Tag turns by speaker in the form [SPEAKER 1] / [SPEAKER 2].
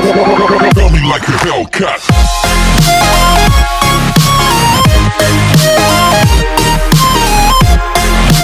[SPEAKER 1] Dummy me like a Hellcat.